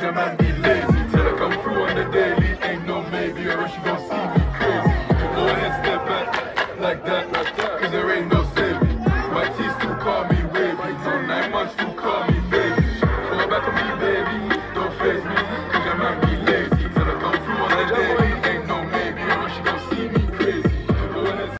change her mind, be lazy Till I come through on the daily. Ain't no maybe or she gon' see me crazy. Go ahead, step back like that.